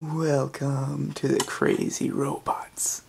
Welcome to the crazy robots.